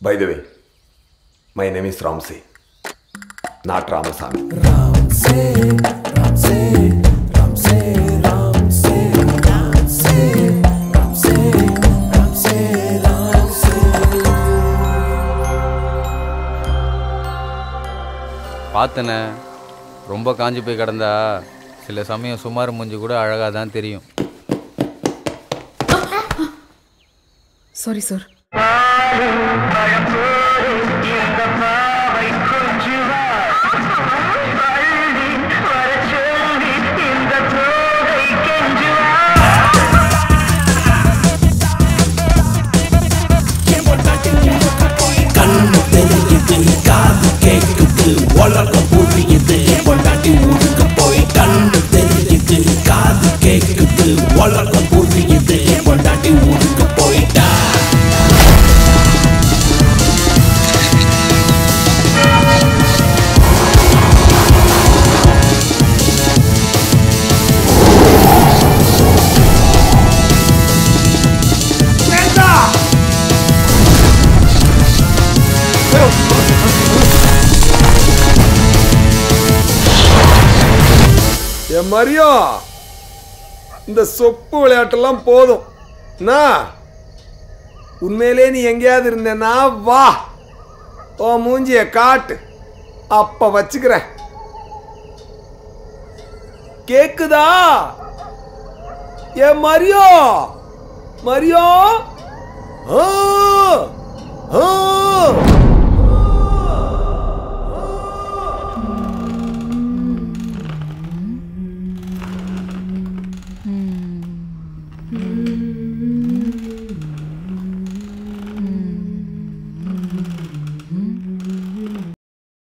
By the way, my name is Ramsey, not Ramasamy. பார்த்தனே ரொம்ப காஞ்சி போய் கிடந்தா சில சமயம் சுமார் மூஞ்சி கூட அழகாக தான் தெரியும். Sorry sir கண்ணு என் மரியோ இந்த சொப்பு விளையாட்டெல்லாம் போதும். என்ன உண்மையிலே நீ எங்கேயாவது இருந்தேன்னா வா. ஓ மூஞ்சிய காட்டு. அப்ப வச்சுக்கிறேன். கேக்குதா? ஏ மரியோ மரியோ? ஆ. Mm-hmm.